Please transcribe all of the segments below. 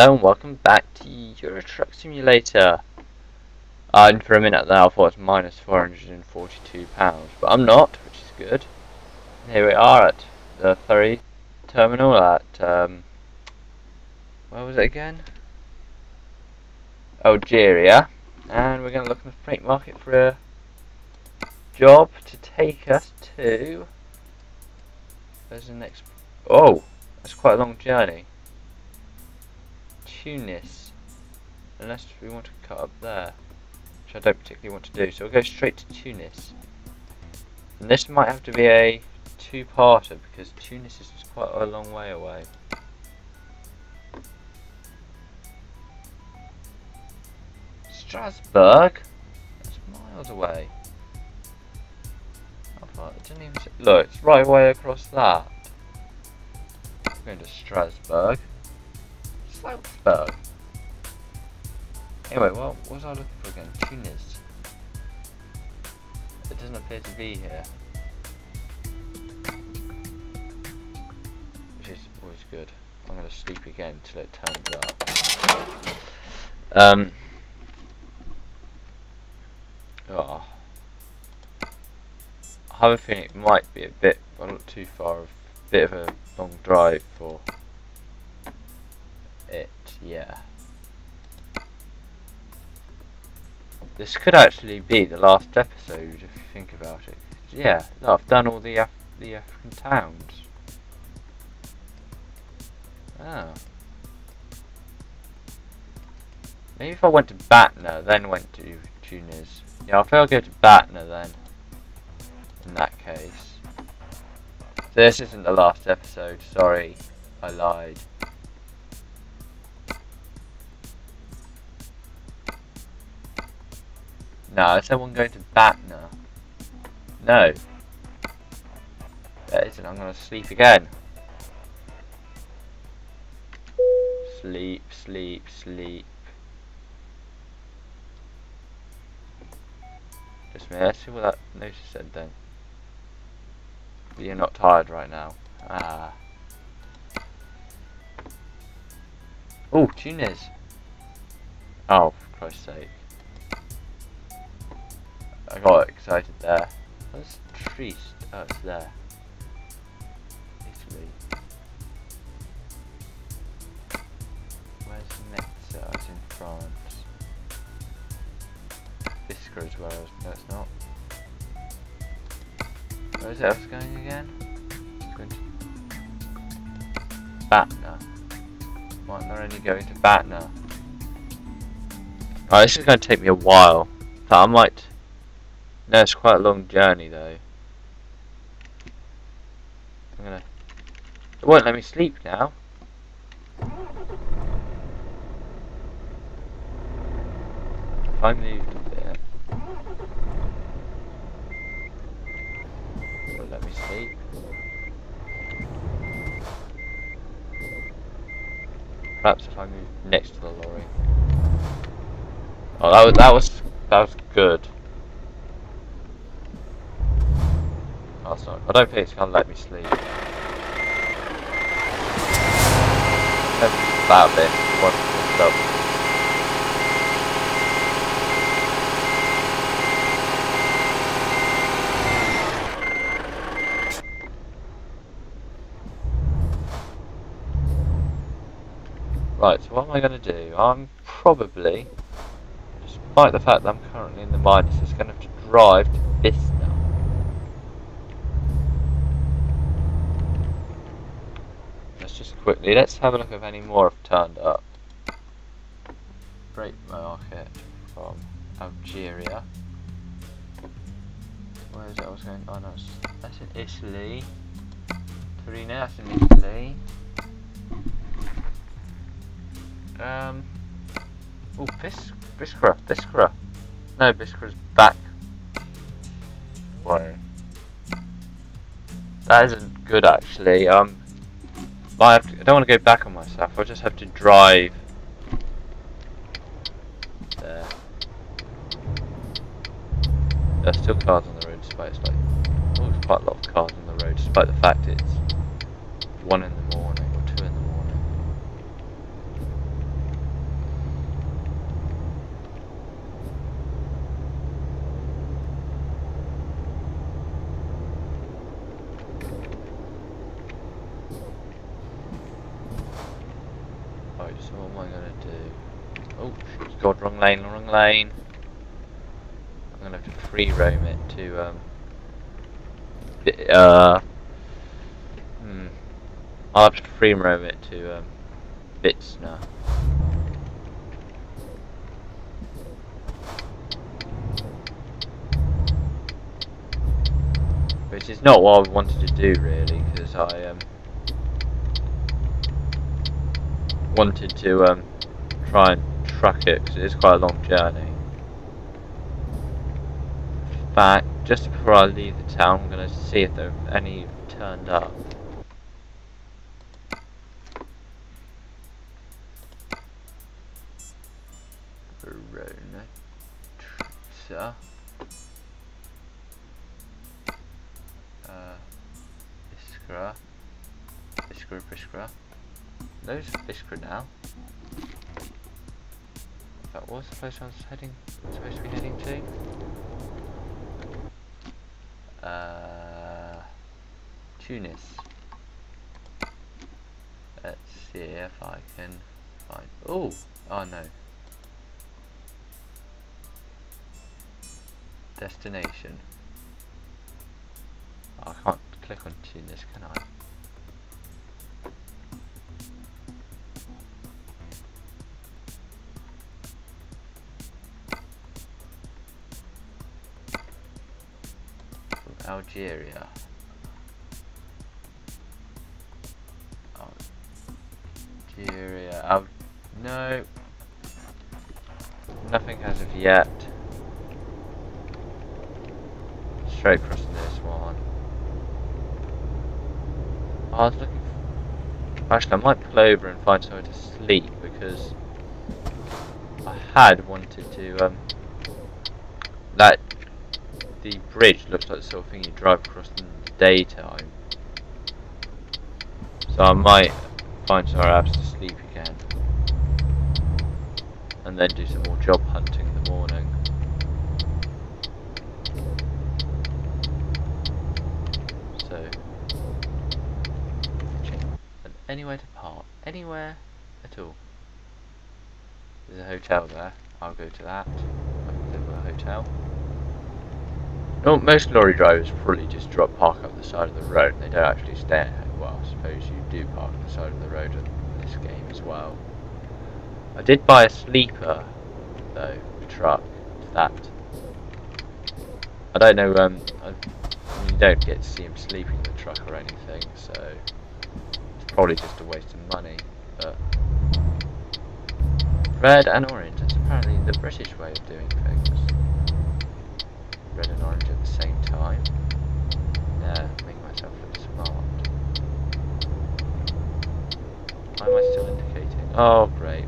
Hello and welcome back to Euro Truck Simulator. Uh, and for a minute there I thought it was minus £442, but I'm not, which is good. And here we are at the ferry terminal at, um, where was it again? Algeria. And we're going to look in the freight market for a job to take us to... Where's the next... Oh, that's quite a long journey. Tunis. Unless we want to cut up there. Which I don't particularly want to do. So we'll go straight to Tunis. And this might have to be a two-parter because Tunis is quite a long way away. Strasbourg? That's miles away. It look, it's right away across that. I'm going to Strasbourg. Salzburg. Anyway, what was I looking for again? Tunis. It doesn't appear to be here. Which is always good. I'm going to sleep again until it turns up. Um. Oh. I have a feeling it might be a bit, well, not too far, a bit of a long drive for yeah. This could actually be the last episode if you think about it. Yeah, no, I've done all the Af the African towns. Oh. Maybe if I went to Batna, then went to Tunis. Yeah, I'll probably go to Batna then. In that case. This isn't the last episode, sorry. I lied. No, is someone going to Batna? No. That isn't, I'm gonna sleep again. Sleep, sleep, sleep. Just me, let's see what that notice said then. You're not tired right now. Ah. Oh, Tunis. Oh, for Christ's sake. I got excited there. What's Trieste? Oh, it's there. Italy. Where's Nizza? Oh, it's in France. Biskra as well. No, it's not. Where is it else going again? To Batna. Why am I only going to Batna? Oh, this is going to take me a while. So I might no, it's quite a long journey though. I'm gonna... It won't let me sleep now. If I moved a bit... It won't let me sleep. Perhaps if I move next to the lorry. Oh, that was, that was, that was good. I don't think it's gonna let me sleep. About this, once up. Right, so what am I going to do? I'm probably, despite the fact that I'm currently in the minuses, going to have to drive to Bicester. Quickly. Let's have a look if any more have turned up. Freight market from Algeria. Where is that? Was going. Oh no, that's in Italy. Torino, that's in Italy. Um. Oh, Bis Biskra, Biskra. No, Biskra's back. Why? That isn't good actually. Um, I, to, I don't want to go back on myself, I'll just have to drive there. There's still cars on the road despite it's like, oh, quite a lot of cars on the road despite the fact it's 1 in the morning or 2 in the morning. god, wrong lane. I'm gonna have to free roam it to um. Uh. Hmm. I'll have to free roam it to um. Bits now. Which is not what I wanted to do really, because I um wanted to um try and truck it because it is quite a long journey. Fact, just before I leave the town, I'm gonna see if there are any turned up. Verona Trixer. Uh, Iskra. Iskra, Iskra. Those Iskra now. That was the place I was heading, supposed to be heading to. Uh, Tunis. Let's see if I can find. Oh, oh no. Destination. Oh, I can't click on Tunis, can I? Algeria. Algeria. Al no. Nothing as of yet. Straight across this one. I was looking. For... Actually, I might pull over and find somewhere to sleep because I had wanted to. Um, the bridge looks like the sort of thing you drive across in the daytime. So I might find somewhere else to sleep again. And then do some more job hunting in the morning. So, and anywhere to park, anywhere at all. There's a hotel there. I'll go to that. I can live a hotel. No, most lorry drivers probably just drop park up the side of the road. And they don't actually stay. Well, I suppose you do park on the side of the road in this game as well. I did buy a sleeper, though, truck. That. I don't know. Um, I you don't get to see him sleeping in the truck or anything, so it's probably just a waste of money. But red and orange. That's apparently the British way of doing things. Red and orange at the same time. Yeah, make myself look smart. Why am I still indicating? Oh, great.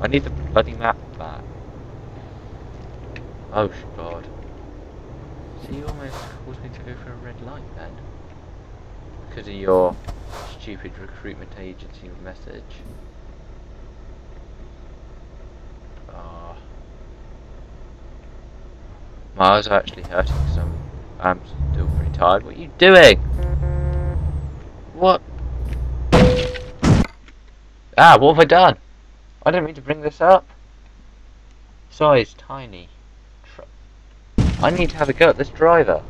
I need the bloody map back. Oh, God. So you almost caused me to go for a red light then? Because of your stupid recruitment agency message. Ah. My eyes are actually hurting because I'm, I'm still pretty tired. What are you doing? What? Ah, what have I done? I didn't mean to bring this up. Size tiny. I need to have a go at this driver.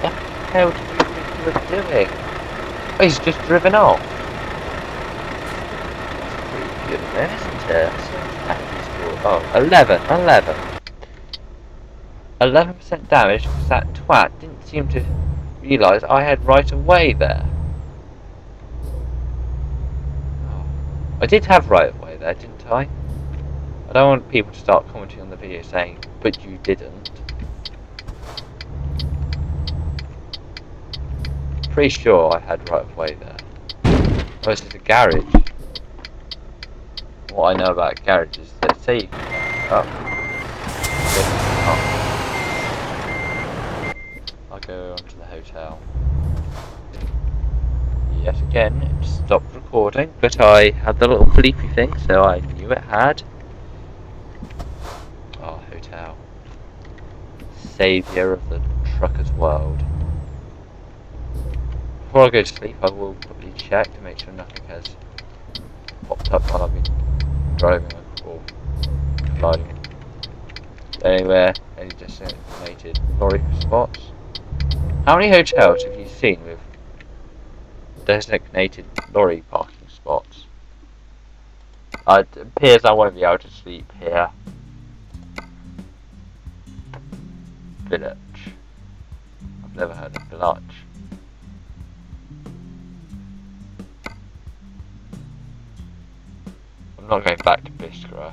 What the hell do you think you were doing? Oh, he's just driven off. Then, isn't it? Oh, 11, 11. 11% damage because that twat didn't seem to realise I had right of way there. Oh. I did have right of way there, didn't I? I don't want people to start commenting on the video saying, but you didn't. Pretty sure I had right of way there. Oh, this is a garage. What I know about is they're safe. Oh. oh. I'll go onto the hotel. Yet again, it stopped recording, but I had the little bleepy thing, so I knew it had. Oh, hotel. Saviour of the trucker's world. before I go to sleep, I will probably check to make sure nothing has popped up while I've been driving or colliding anywhere, any designated lorry spots. How many hotels have you seen with designated lorry parking spots? It appears I won't be able to sleep here. Village. I've never heard of village. I'm not going back to Biskra.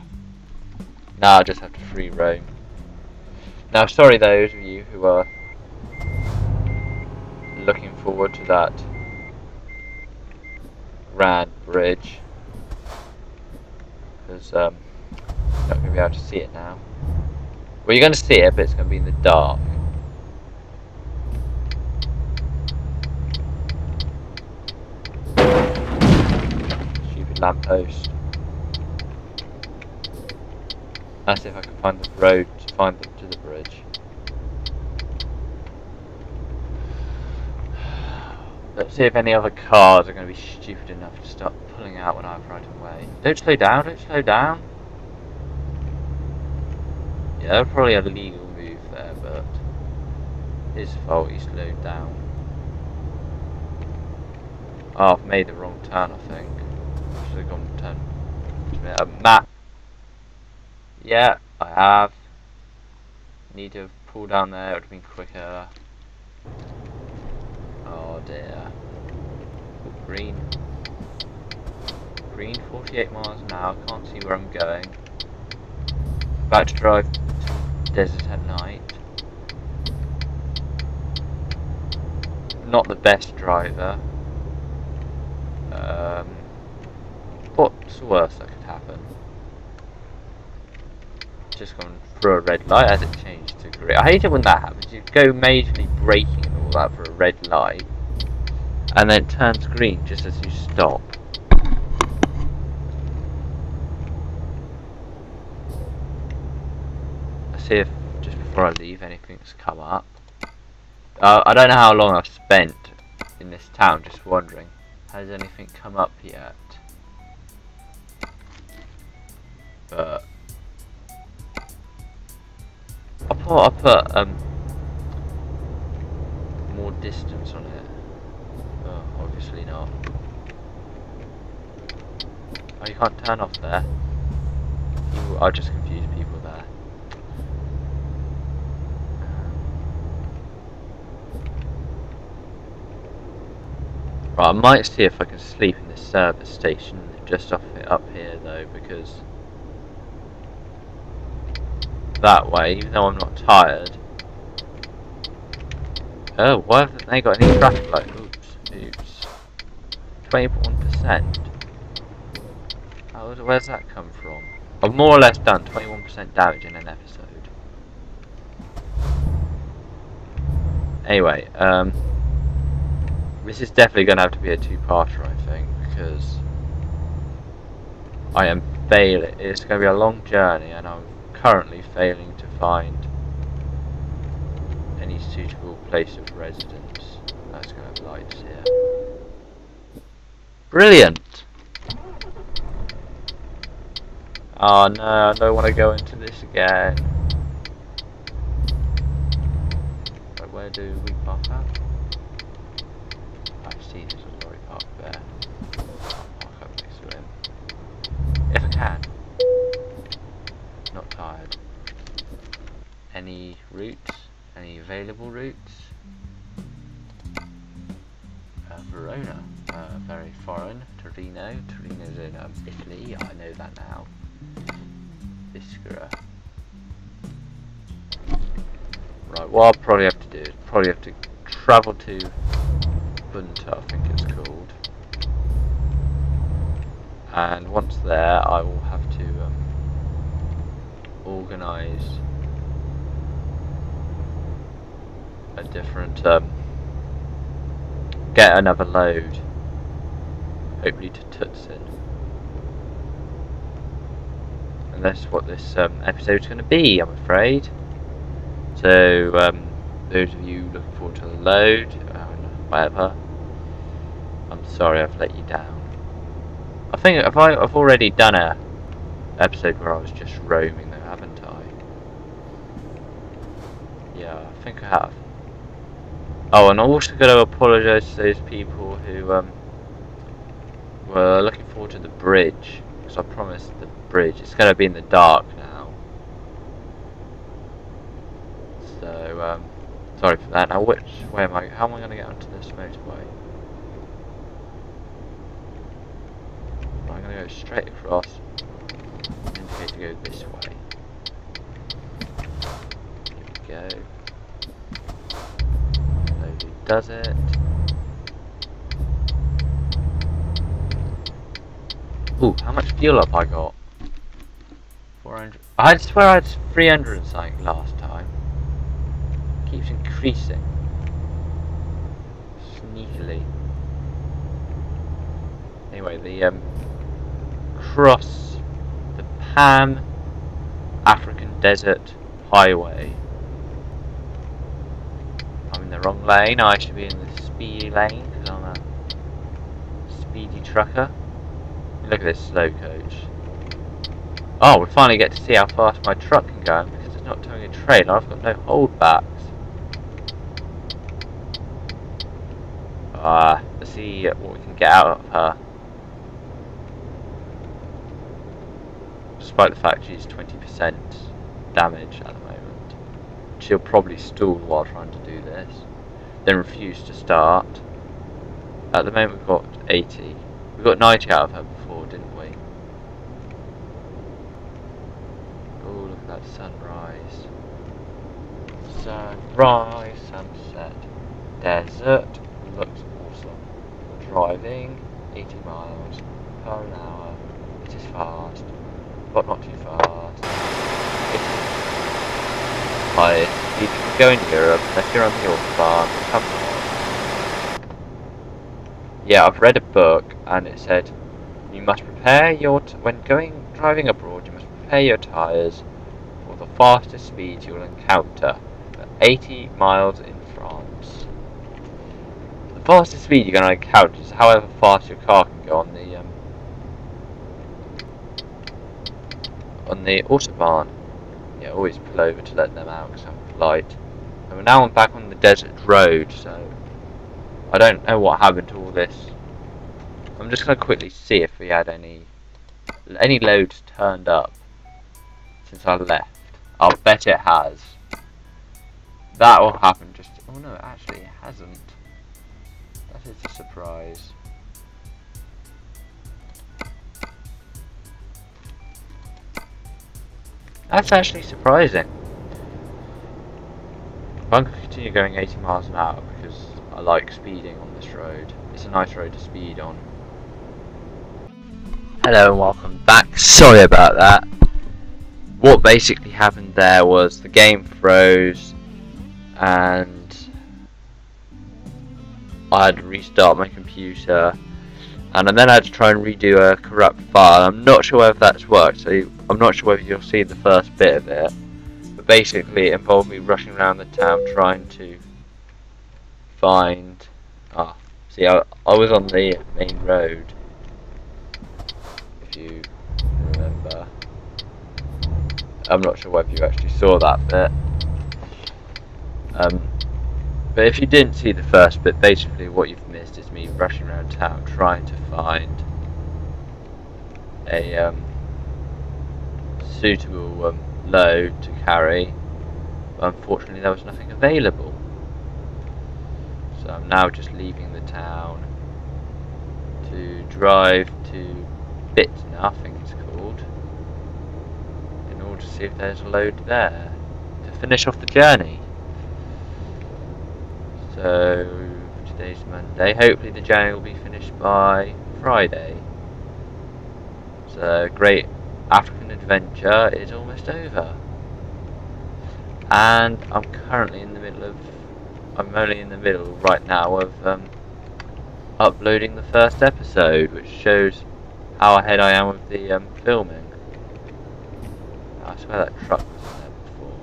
Now I just have to free roam. Now, sorry those of you who are looking forward to that grand bridge, because um, you're not going to be able to see it now. Well, you're going to see it, but it's going to be in the dark. Stupid lamppost. See if I can find the road to find to the bridge. Let's see if any other cars are going to be stupid enough to start pulling out when I'm right away. Don't slow down, don't slow down. Yeah, that probably a legal move there, but his fault he slowed down. Oh, I've made the wrong turn, I think. I Should have gone turn. A map yeah, I have. Need to pull down there, it would have been quicker. Oh dear. green. Green, 48 miles an hour, can't see where I'm going. About to drive to desert at night. Not the best driver. Um, what's the worst that could happen? Just gone through a red light as it changed to green. I hate it when that happens. You go majorly braking and all that for a red light, and then it turns green just as you stop. Let's see if, just before I leave, anything's come up. Uh, I don't know how long I've spent in this town, just wondering. Has anything come up yet? But I thought I put um more distance on it. Oh, obviously not. Oh, you can't turn off there. You are just confuse people there. Right, I might see if I can sleep in this service station just off it up here though, because that way, even though I'm not tired. Oh, why haven't they got any traffic? Oops, oops. 21%. How, where's that come from? I've more or less done 21% damage in an episode. Anyway, um, this is definitely going to have to be a two-parter, I think, because I am failing. It's going to be a long journey, and I'm currently failing to find any suitable place of residence. That's going to have lights here. Brilliant! Oh no, I don't want to go into this again. But where do we park at? I see there's a lorry park there. I'll park up next to him. If I can not tired. Any routes? Available routes? Uh, Verona, uh, very foreign. Torino, Torino's in um, Italy, I know that now. Biskra. Right, what I'll probably have to do is probably have to travel to Bunta, I think it's called. And once there, I will have to um, organise a different, um, get another load, hopefully to Tutsin. And that's what this um, episode's going to be, I'm afraid. So, um, those of you looking forward to the load, whatever, I'm sorry I've let you down. I think have I, I've already done a episode where I was just roaming though, haven't I? Yeah, I think I have. Oh, and I'm also going to apologise to those people who um, were looking forward to the bridge, because I promised the bridge. It's going to be in the dark now. So, um, sorry for that. Now, which way am I? How am I going to get onto this motorway? I'm going to go straight across. Indicate to go this way. Here we go. Does it. Ooh, how much fuel up I got? 400. I swear I had 300 and something last time. Keeps increasing. Sneakily. Anyway, the um, cross the Pan African Desert Highway. In the wrong lane. I should be in the speedy lane because I'm a speedy trucker. Look at this slow coach. Oh, we finally get to see how fast my truck can go because it's not towing a trailer. I've got no holdbacks. Ah, let's see what we can get out of her. Despite the fact she's 20% damage at the moment. She'll probably stall while trying to do this. Then refuse to start. At the moment we've got 80. We got 90 out of her before, didn't we? Oh, look at that sunrise. Sunrise, sunset, desert. Looks awesome. Driving 80 miles per hour. It is fast, but not too fast. Is. You can go in Europe unless you're on the Autobahn. Come on yeah, I've read a book and it said you must prepare your when going driving abroad. You must prepare your tires for the fastest speeds you'll encounter. 80 miles in France. The fastest speed you're going to encounter is however fast your car can go on the um, on the autobahn. Yeah, always pull over to let them out because I'm polite. And now I'm back on the desert road, so I don't know what happened to all this. I'm just going to quickly see if we had any any loads turned up since I left. I'll bet it has. That will happen just... Oh no, actually it hasn't. That is a surprise. That's actually surprising. I'm going to continue going 80 miles an hour because I like speeding on this road. It's a nice road to speed on. Hello and welcome back. Sorry about that. What basically happened there was the game froze and I had to restart my computer and then I had to try and redo a corrupt file. I'm not sure whether that's worked, so I'm not sure whether you'll see the first bit of it. But basically it involved me rushing around the town trying to find... Ah, see, I, I was on the main road, if you remember. I'm not sure whether you actually saw that bit. Um, but if you didn't see the first bit, basically what you've missed is me rushing around town trying to find a um, suitable um, load to carry. But unfortunately there was nothing available. So I'm now just leaving the town to drive to Bitna, I think it's called, in order to see if there's a load there to finish off the journey. So today's Monday. Hopefully the journey will be finished by Friday. So great African adventure is almost over. And I'm currently in the middle of I'm only in the middle right now of um, uploading the first episode, which shows how ahead I am with the um, filming. I swear that truck was there before.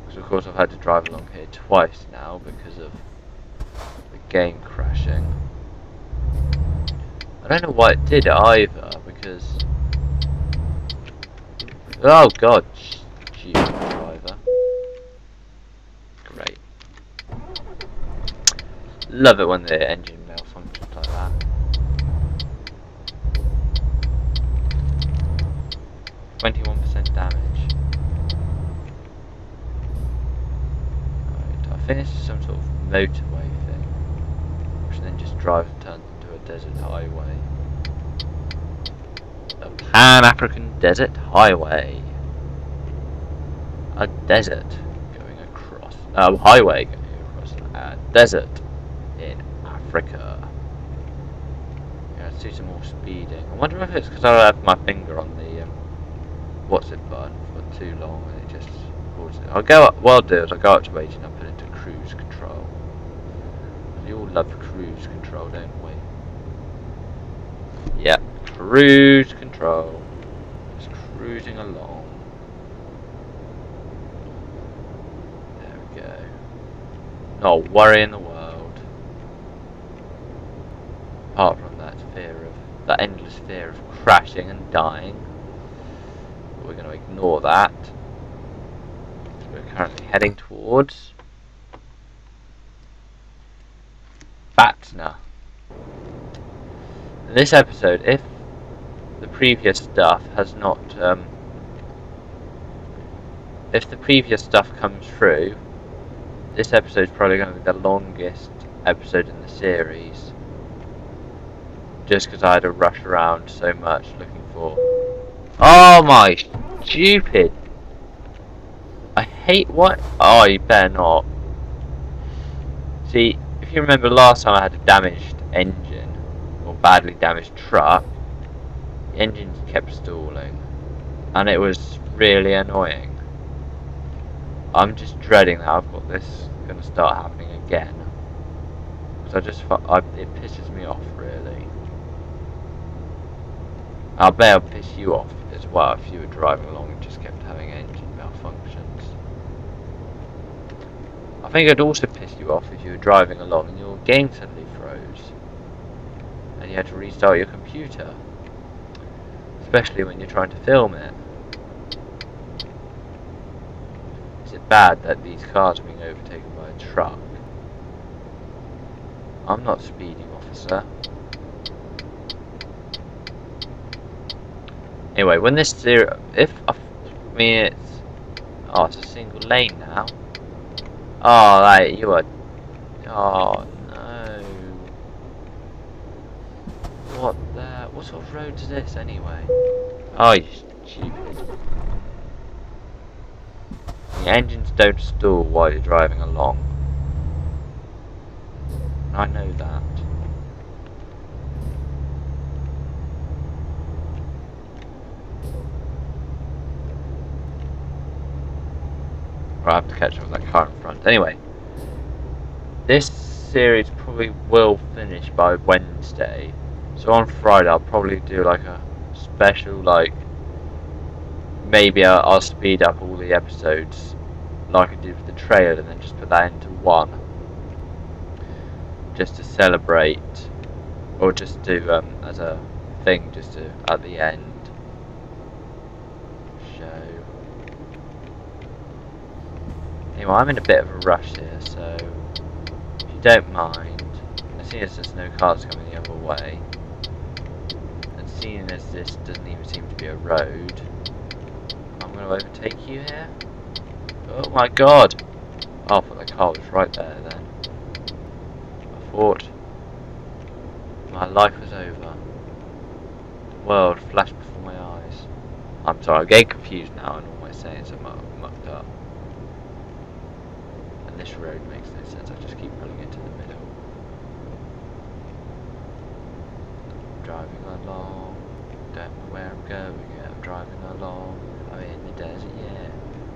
Because of course I've had to drive along here twice now because of the game crashing. I don't know why it did either, because... Oh god, stupid driver. Great. Love it when the engine malfunctions like that. Twenty-one percent damage. Right, I finished some sort of motorway thing, which then just drives and turns into a desert highway. A Pan-African Desert Highway. A desert going across, a highway going across a desert in Africa. Yeah, let's do some more speeding. I wonder if it's because I have my finger on the um, what's it button for too long and it just I'll go up, what I'll do is I'll go up to 18 and put it into cruise control. We all love cruise control, don't we? Yep, cruise control. Just cruising along. There we go. Not worry in the world. Apart from that fear of, that endless fear of crashing and dying. But we're going to ignore that. We're currently heading towards Batna. In this episode, if the previous stuff has not, um, if the previous stuff comes through, this episode is probably going to be the longest episode in the series. Just because I had to rush around so much looking for... Oh my stupid! I hate what... Oh, you better not. See, if you remember last time I had a damaged engine, or badly damaged truck, the engine kept stalling, and it was really annoying. I'm just dreading that I've got this going to start happening again. Because I just, I, it pisses me off really. I bet I'll piss you off as well if you were driving along and just kept having engine malfunctions. I think it'd also piss you off if you were driving along and your game suddenly froze. And you had to restart your computer. Especially when you're trying to film it. Is it bad that these cars are being overtaken by a truck? I'm not speeding, officer. Anyway, when this zero, if I mean it's, oh, it's a single lane now. Oh, like you are, oh no. What the, what sort of road is this anyway? Oh, you stupid. The engines don't stall while you're driving along. I know that. I have to catch up with that car in front. Anyway, this series probably will finish by Wednesday. So on Friday I'll probably do like a special like maybe I'll, I'll speed up all the episodes like I did with the trailer and then just put that into one just to celebrate or just do um, as a thing just to at the end anyway I'm in a bit of a rush here so if you don't mind I see as there's no cars coming the other way and seeing as this doesn't even seem to be a road I'm going to overtake you here oh my god oh thought the car was right there then I thought my life was over. The world flashed before my eyes. I'm sorry, I'm getting confused now and all my sayings are. And this road makes no sense, I just keep pulling into the middle. I'm driving along, don't know where I'm going yet, I'm driving along, I'm in the desert, yeah,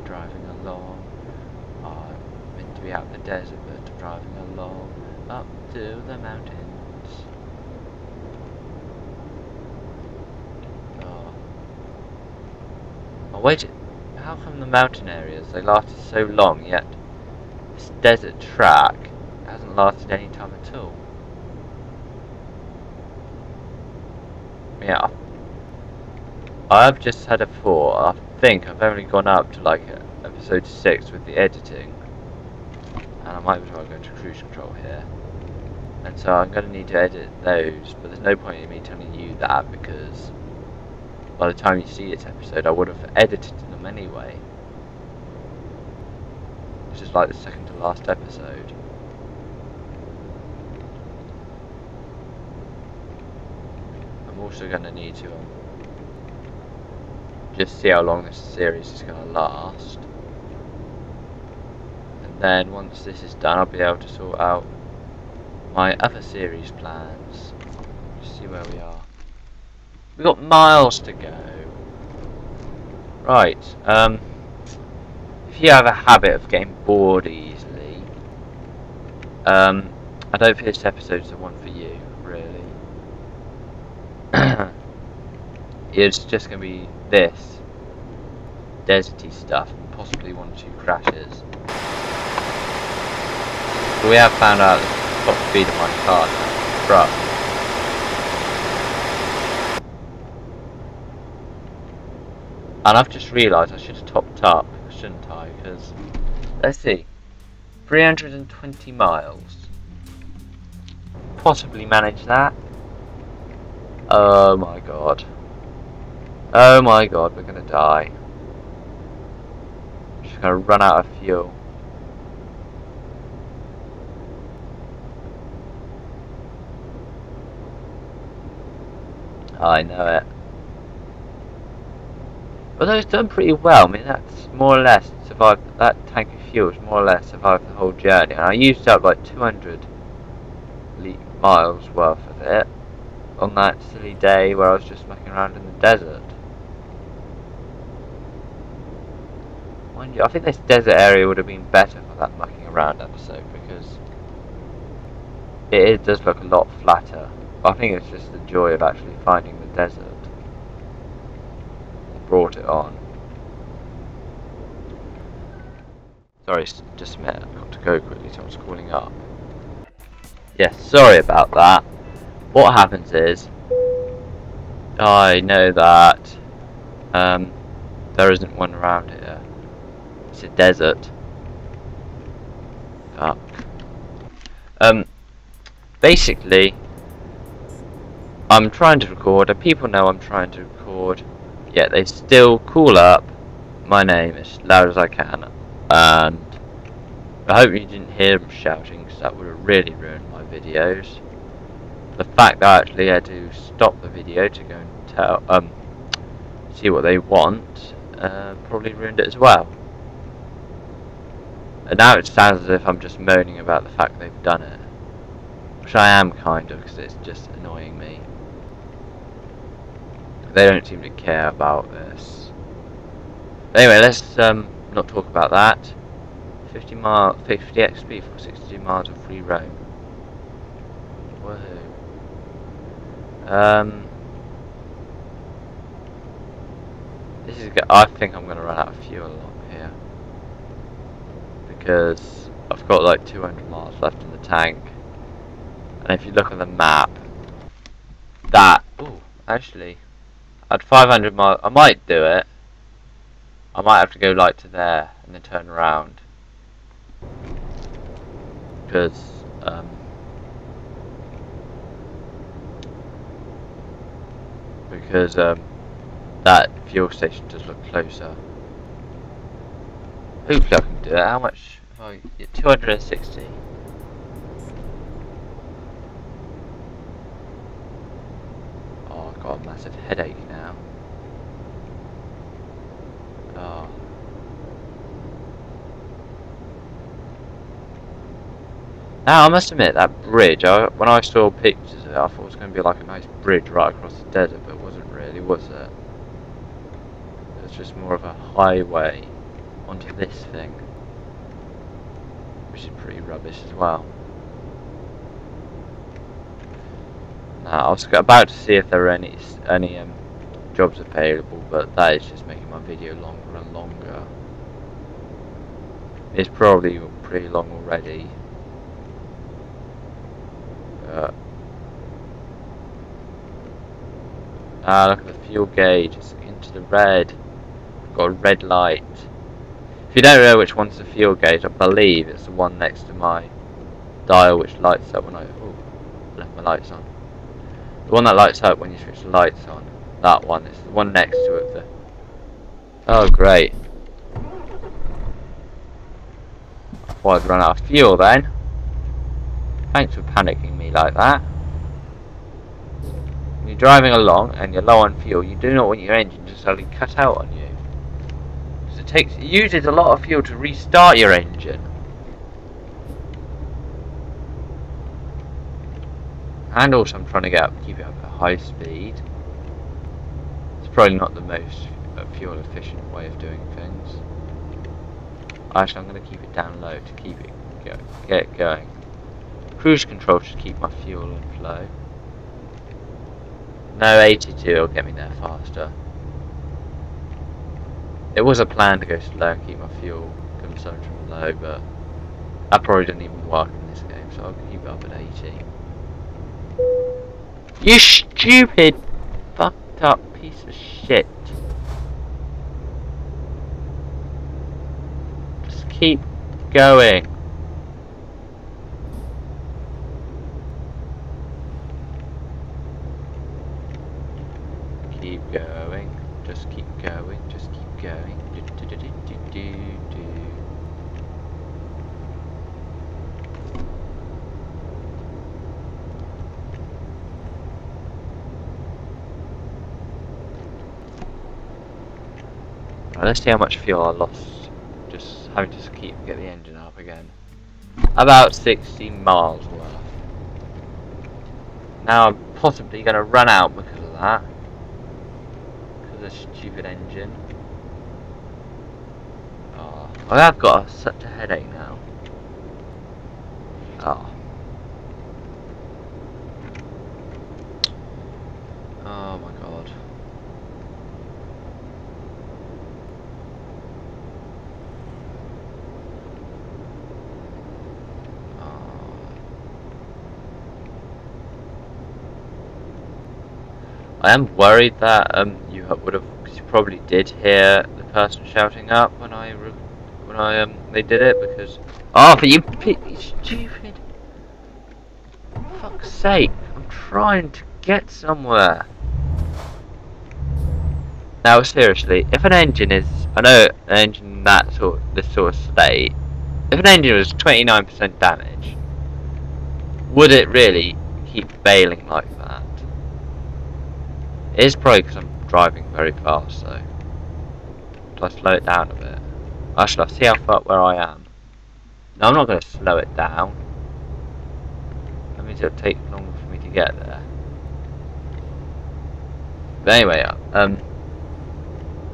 driving along. I'm meant to be out in the desert, but I'm driving along up to the mountains. Oh. Oh wait, how come the mountain areas, they lasted so long, yet this desert track hasn't lasted any time at all? Yeah. I've just had a thought. I think I've only gone up to like episode 6 with the editing. And I might as well go to cruise control here. And so I'm going to need to edit those, but there's no point in me telling you that because by the time you see this episode I would have edited them anyway. This is like the second to last episode. I'm also going to need to um, just see how long this series is going to last. And then once this is done I'll be able to sort out my other series plans. Just see where we are. We've got miles to go. Right, um, if you have a habit of getting bored easily, um, I don't think this episode's the one for you, really. it's just going to be this, deserty stuff, possibly one or two crashes. We have found out the top speed of my car now, truck. And I've just realised I should have topped up, shouldn't I? Because, let's see, 320 miles. Possibly manage that. Oh my god. Oh my god, we're gonna die. Just gonna run out of fuel. I know it. Although it's done pretty well, I mean that's more or less survived, that tank of fuel has more or less survived the whole journey. And I used up like 200 miles worth of it on that silly day where I was just mucking around in the desert. Mind you, I think this desert area would have been better for that mucking around episode because it, it does look a lot flatter. I think it's just the joy of actually finding the desert brought it on. Sorry, just a minute, I've got to go quickly, so I was calling up. Yes, sorry about that. What happens is, I know that um, there isn't one around here. It's a desert. Fuck. Um, basically, I'm trying to record, and people know I'm trying to record, yet they still call up my name as loud as I can, and I hope you didn't hear them shouting, because that would have really ruined my videos. The fact that I actually had to stop the video to go and tell, um, see what they want, uh, probably ruined it as well. And now it sounds as if I'm just moaning about the fact they've done it. Which I am kind of, because it's just annoying me. They don't seem to care about this. Anyway, let's um, not talk about that. 50 mile, 50 XP for 62 miles of free roam. Woohoo. Um, this is. I think I'm going to run out of fuel here because I've got like 200 miles left in the tank, and if you look on the map, that. Oh, actually, at 500 miles, I might do it. I might have to go like to there and then turn around. Because, um, because, um, that fuel station does look closer. Hopefully I can do it. How much? Oh, 260. got a massive headache now. Oh. Now, I must admit, that bridge, I, when I saw pictures of it, I thought it was going to be like a nice bridge right across the desert, but it wasn't really, was it? It was just more of a highway onto this thing. Which is pretty rubbish as well. Uh, I was about to see if there are any any um, jobs available, but that is just making my video longer and longer. It's probably pretty long already. Uh, Ah, look at the fuel gauge. It's into the red. Got a red light. If you don't know which one's the fuel gauge, I believe it's the one next to my dial which lights up when I... Oh, left my lights on. The one that lights up when you switch the lights on. That one. It's the one next to it. Oh, great. I thought I'd run out of fuel then. Thanks for panicking me like that. When you're driving along and you're low on fuel, you do not want your engine to suddenly cut out on you. Because it takes, it uses a lot of fuel to restart your engine. And also I'm trying to get up, keep it up at high speed. Probably not the most uh, fuel efficient way of doing things. Actually I'm going to keep it down low to keep it go, get it going. Cruise control should keep my fuel in flow. No, 82 will get me there faster. It was a plan to go slow and keep my fuel consumption low, but that probably didn't even work in this game, so I'll keep it up at 80. You stupid, fucked up piece of shit. Just keep going. Keep going. Just keep going. Just keep going. Do, do, do. Let's see how much fuel I lost. I'm just having to keep get the engine up again. About 60 miles worth. Now I'm possibly going to run out because of that. Because of the stupid engine. Ah. Oh, I have got such a headache now. Oh. Oh my god. I am worried that um you would have you probably did hear the person shouting up when I when I um they did it because oh for you stupid fuck's sake I'm trying to get somewhere. Now seriously if an engine is I know an engine in that sort this sort of state if an engine was 29% damage would it really keep bailing like that it is probably because I'm driving very fast, so. Do I slow it down a bit? Actually, I'll see how far where I am. No, I'm not going to slow it down. That means it'll take longer for me to get there. But anyway, um,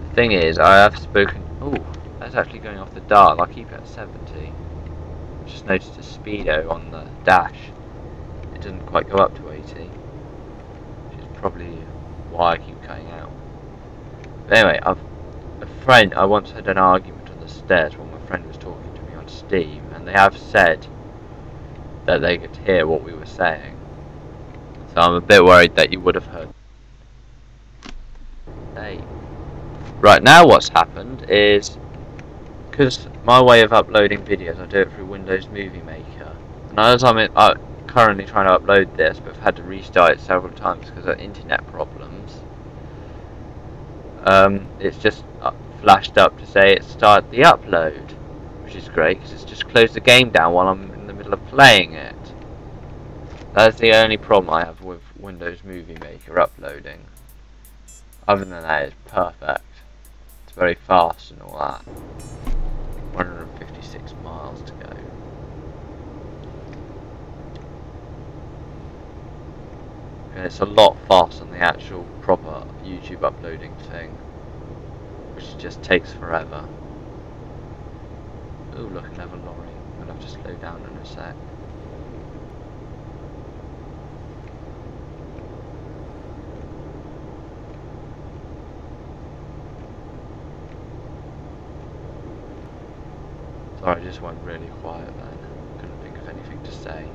the thing is, I have spoken. Oh, that's actually going off the dial. I'll keep it at 70. I Just noticed a speedo on the dash. It doesn't quite go up to 80, which is probably why I keep cutting out. But anyway, I've a friend. I once had an argument on the stairs when my friend was talking to me on Steam, and they have said that they could hear what we were saying. So I'm a bit worried that you would have heard. Hey. Right now, what's happened is because my way of uploading videos, I do it through Windows Movie Maker, and as I'm in, uh, currently trying to upload this, but I've had to restart it several times because of internet problems. Um, it's just flashed up to say it started the upload, which is great because it's just closed the game down while I'm in the middle of playing it. That's the only problem I have with Windows Movie Maker uploading. Other than that, it's perfect. It's very fast and all that. 156 miles to go. And it's a lot faster than the actual proper YouTube uploading thing. Which just takes forever. Ooh, look, another lorry. I'll have to slow down in a sec. Sorry, I just went really quiet then. Couldn't think of anything to say.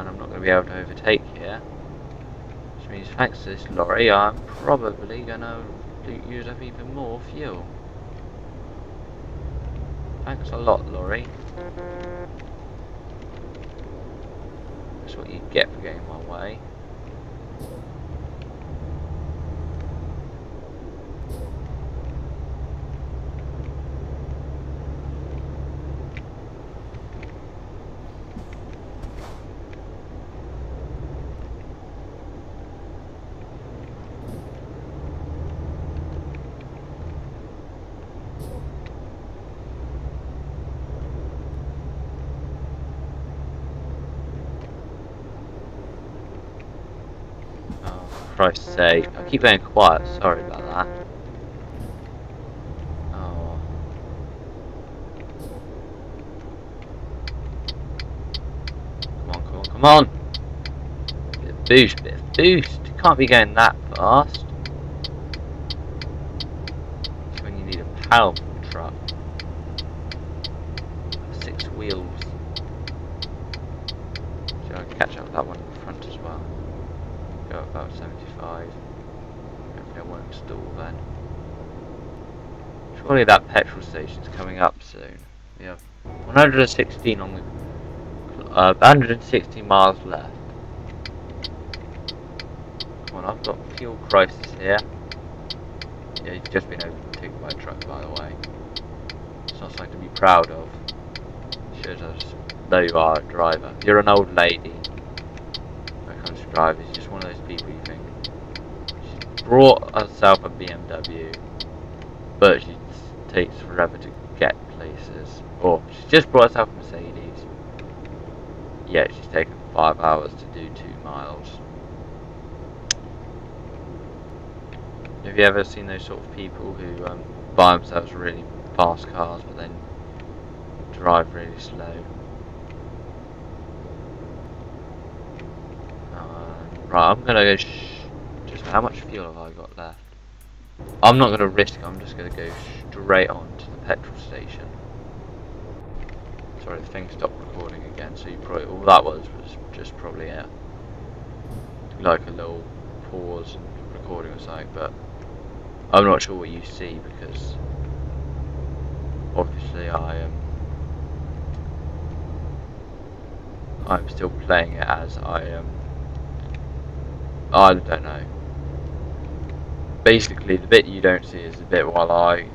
And I'm not going to be able to overtake here. Which means thanks to this lorry, I'm probably going to use up even more fuel. Thanks a lot, lorry. That's what you get for getting my way. I keep going quiet, sorry about that. Oh. Come on, come on, come on! Bit of boost, bit of boost. You can't be going that fast. It's when you need a powerful truck. Six wheels. So I catch up with that one in front as well. Go about 75. Hopefully I won't stall then. Surely that petrol station's coming up soon. We have 116 on the... Uh, 160 miles left. On, I've got fuel crisis here. Yeah, you've just been overtaken by a truck, by the way. It's not something to be proud of. Shows us though you are driver. You're an old lady. When it comes to drivers, you're just one of those people you think brought herself a BMW, but she takes forever to get places. Or she's just brought herself a Mercedes, yet she's taken five hours to do two miles. Have you ever seen those sort of people who um, buy themselves really fast cars but then drive really slow? Uh, right, I'm gonna go how much fuel have I got left? I'm not going to risk it, I'm just going to go straight on to the petrol station. Sorry, the thing stopped recording again, so you probably, all that was was just probably a, like a little pause and recording or something, but I'm not sure what you see because obviously I am I'm still playing it as I am I don't know basically the bit you don't see is the bit while I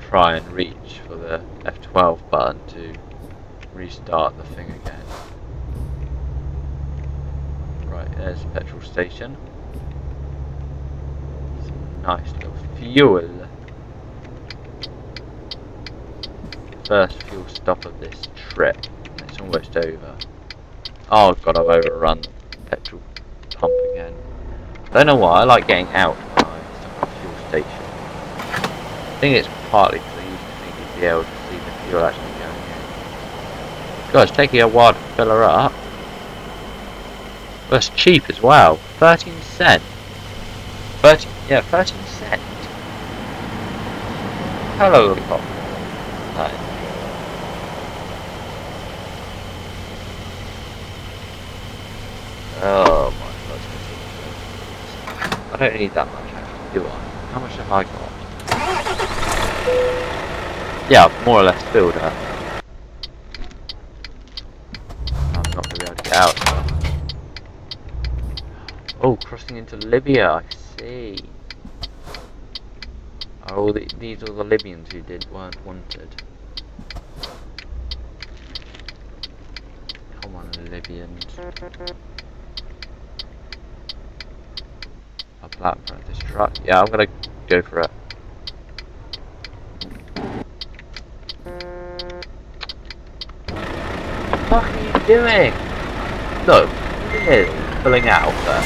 try and reach for the F12 button to restart the thing again. Right, there's the petrol station. Nice little fuel. First fuel stop of this trip. It's almost over. Oh god, I've overrun the petrol pump again. Don't know why, I like getting out think it's partly because I to think you'd be able to see the fuel actually going in. God, it's taking a while to fill her up. It's cheap as well. 13 cent. 13, yeah, 13 cent. Hello, lollipop. Oh my god, I don't need that much actually, do I? How much have I got? Yeah, more or less filled up. I'm not going to be able to get out. Oh, crossing into Libya, I see. Oh, the, these are the Libyans who did weren't wanted. Come on, Libyans. A platform this truck. Yeah, I'm gonna go for it. What are you doing? Look, it is pulling out there.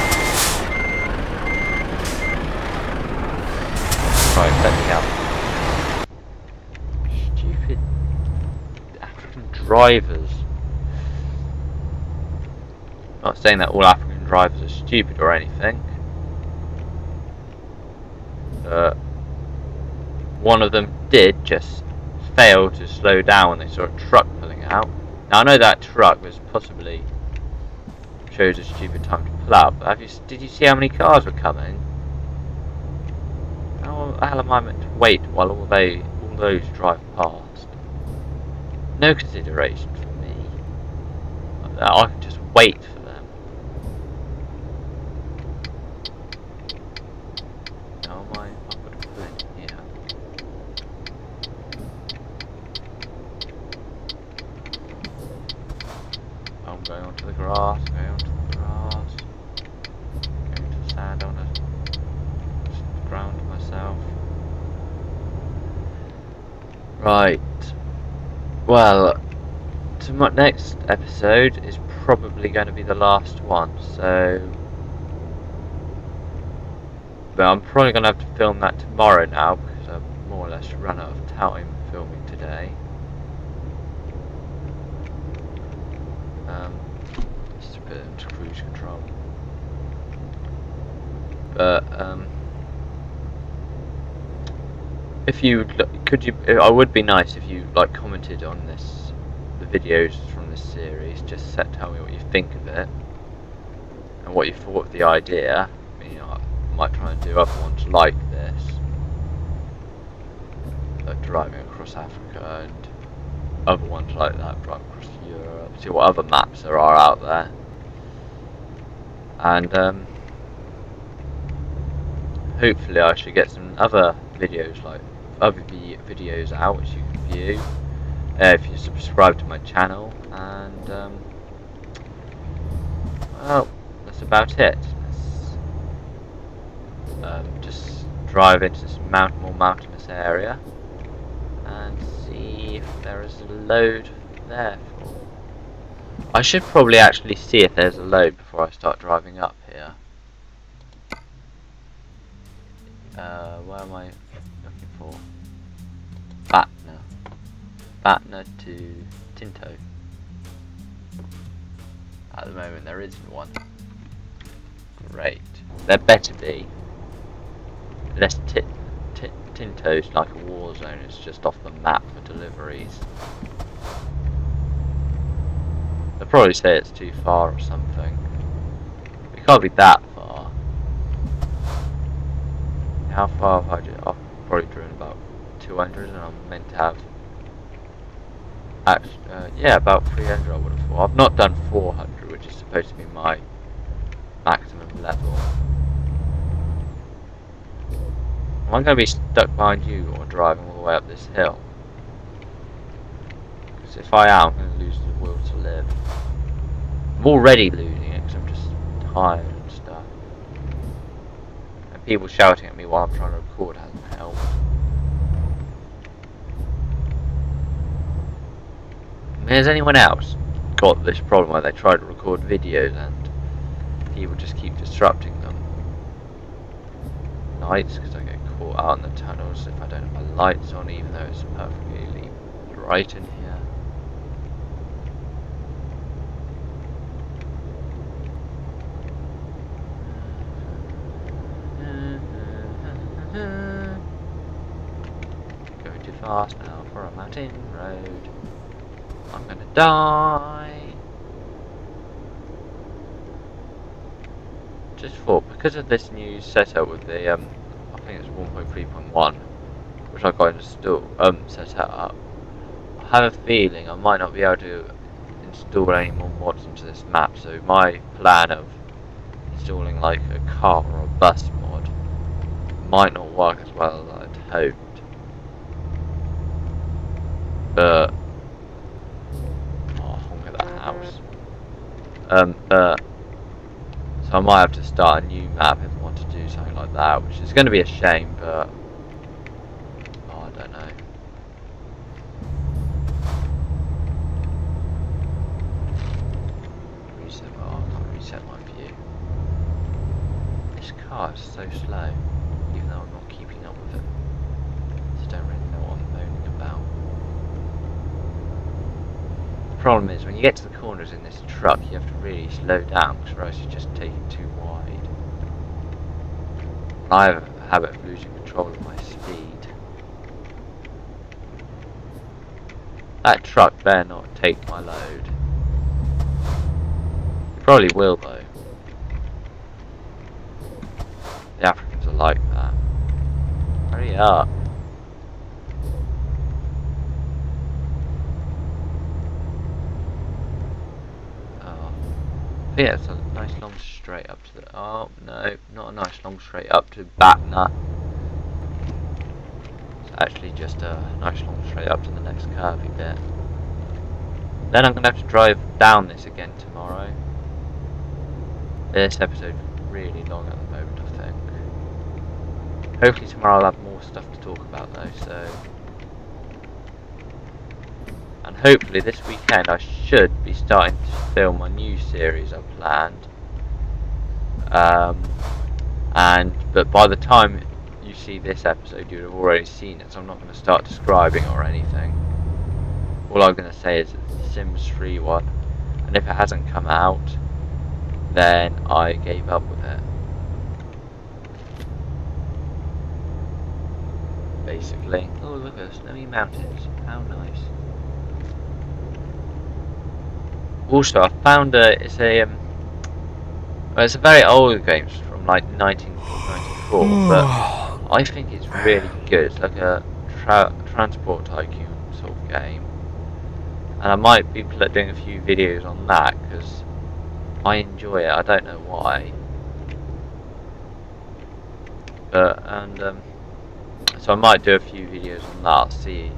Right, setting out. Stupid African drivers. Not saying that all African drivers are stupid or anything. Uh, one of them did just fail to slow down when they saw a truck pulling out. Now I know that truck was possibly chose a stupid time to pull up. Have you? Did you see how many cars were coming? How the hell am I meant to wait while all they all those drive past? No consideration for me. I can just wait for them. How am I? I've got to pull in here. I'm going onto the grass, onto the grass, to sand ground myself. Right. Well, to my next episode is probably going to be the last one, so. But I'm probably going to have to film that tomorrow now because I've more or less run out of time filming today. Um, into cruise control. But um, if you could you, I would be nice if you like commented on this, the videos from this series. Just set, tell me what you think of it and what you thought of the idea. I mean, I might try and do other ones like this, like driving across Africa and other ones like that, driving across Europe, see what other maps there are out there. And um, hopefully I should get some other videos like other videos out which you can view uh, if you subscribe to my channel and um, well that's about it. Um, just drive into this mountain more mountainous area and see if there is a load there. I should probably actually see if there's a load before I start driving up here. Uh, where am I looking for? Batna. Batna to Tinto. At the moment there isn't one. Great. There better be. Unless Ti- Ti- Tinto's like a war zone, it's just off the map for deliveries. They'll probably say it's too far or something. It can't be that far. How far have I driven? I've probably driven about 200 and I'm meant to have... Actually, uh, yeah, about 300 I would have thought. I've not done 400, which is supposed to be my maximum level. Am I going to be stuck behind you or driving all the way up this hill? Because if I am, I'm going to lose the to live. I'm already losing it because I'm just tired and stuff. And people shouting at me while I'm trying to record hasn't helped. I mean, has anyone else got this problem where they try to record videos and people just keep disrupting them? Nights, because I get caught out in the tunnels if I don't have my lights on, even though it's perfectly bright in here. Going too fast now for a mountain road. I'm gonna die. Just thought, because of this new setup with the, um, I think it's 1.3.1, which I got installed, um, set up, I have a feeling I might not be able to install any more mods into this map, so my plan of installing like a car or a bus mod might not work as well as I'd hoped. But oh, look at that house. Um, so I might have to start a new map if I want to do something like that, which is going to be a shame, but oh, I don't know. Reset. Oh, I can't reset my view. This car is so slow, even though I'm not keeping up with it. Just don't really know what I'm moaning about. The problem is when you get to the corners in this truck, you have to really slow down, because or else you just take it too wide. And I have a habit of losing control of my speed. That truck better not take my load. It Probably will though. The Africans are like that. Hurry up. Oh. Think it's a nice long straight up to the. Oh no, not a nice long straight up to Batna. It's actually just a nice long straight up to the next curvy bit. Then I'm gonna have to drive down this again tomorrow. This episode's really long at the moment, I think. Hopefully tomorrow I'll have more stuff to talk about though, so and hopefully this weekend I should be starting to film my new series I've planned. Um, and but by the time you see this episode, you'd have already seen it, so I'm not going to start describing or anything. All I'm going to say is it's Sims 3 one, and if it hasn't come out, then I gave up with it. Basically. Oh look at snowy mountains. How nice. Also, I found a, it's a, um, well, it's a very old game from like 1994, but I think it's really good. It's like a tra transport tycoon sort of game, and I might be doing a few videos on that because I enjoy it. I don't know why, but and um, so I might do a few videos on that. See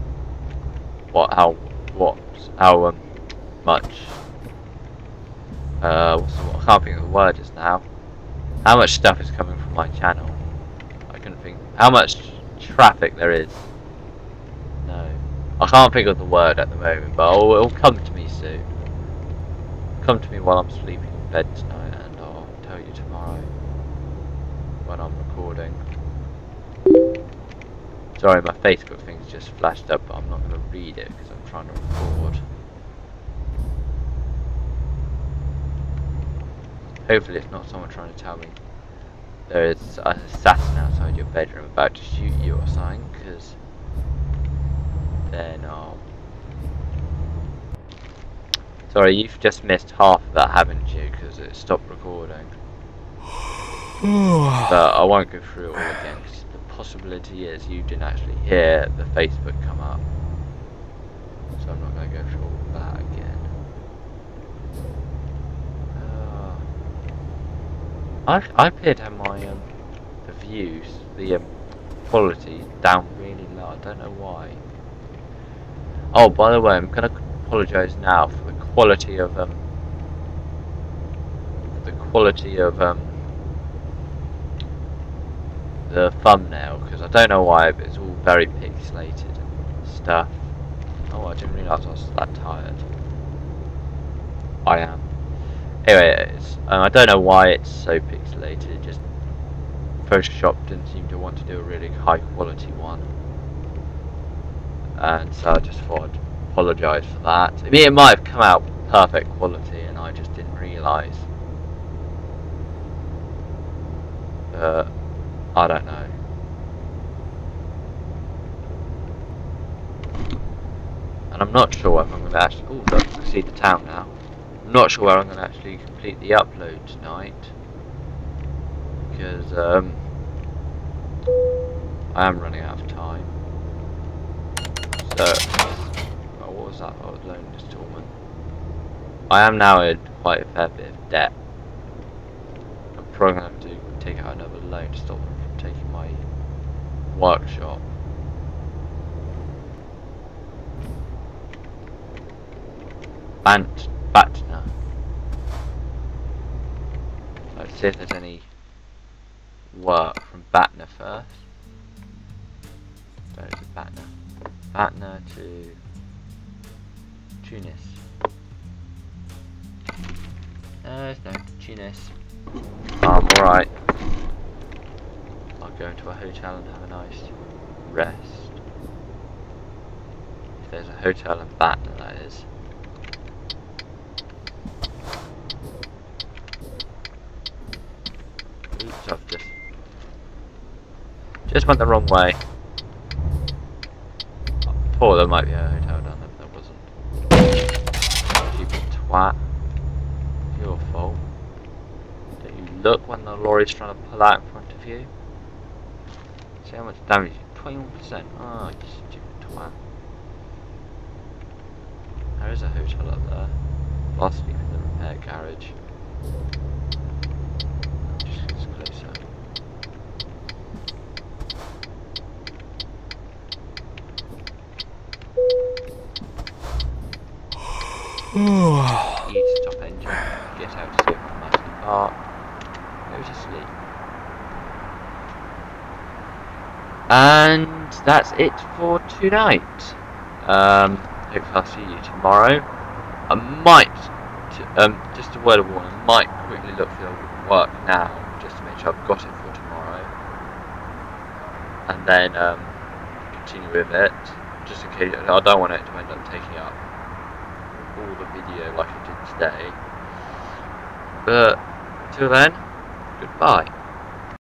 what how what how um, much uh, I can't think of the word just now. How much stuff is coming from my channel? I couldn't think. How much traffic there is? No. I can't think of the word at the moment, but it'll, it'll come to me soon. Come to me while I'm sleeping in bed tonight, and I'll tell you tomorrow when I'm recording. Sorry, my Facebook thing's just flashed up, but I'm not going to read it because I'm trying to record. Hopefully it's not someone trying to tell me there is an assassin outside your bedroom about to shoot you or something, because then um Sorry, you've just missed half of that, haven't you? Because it stopped recording. but I won't go through it all again, because the possibility is you didn't actually hear the Facebook come up. So I'm not going to go through all that again. I I to have my um, the views, the um, quality down really low. I don't know why. Oh, by the way, I'm gonna apologise now for the quality of um the quality of um the thumbnail because I don't know why, but it's all very pixelated stuff. Oh, I didn't realise I was that tired. I am. Anyway, um, I don't know why it's so pixelated, it just Photoshop didn't seem to want to do a really high quality one. And so I just thought I'd apologise for that. I mean, it might have come out perfect quality and I just didn't realise. I don't know. And I'm not sure if I'm going to actually... Oh, look, I see the town now. I'm not sure where I'm going to actually complete the upload tonight because um, I am running out of time. So, oh, what was that? Oh, loan installment. I am now in quite a fair bit of debt. I'm probably going to have to take out another loan to stop them from taking my workshop. Bant Batna. Let's see if there's any work from Batna first. Where is it, Batna? Batna to Tunis. Uh, no, Tunis. I'm alright. I'll go into a hotel and have a nice rest. If there's a hotel in Batna, that is. Oops, I've just... Just went the wrong way. Thought there might be a hotel down there, but there wasn't. Stupid twat. Your fault. Don't you look when the lorry's trying to pull out in front of you. See how much damage? 21%. Oh, ah, you stupid twat. There is a hotel up there. Possibly in the repair garage. Just gets closer. Eat stop engine. Get out if Master Park. Go to sleep. And that's it for tonight. Um, hope I'll see you tomorrow. I might, um, just a word of warning, I might quickly look for the work now, just to make sure I've got it for tomorrow. And then, um, continue with it, just in case, I don't want it to end up taking up video did today. But, till then, goodbye.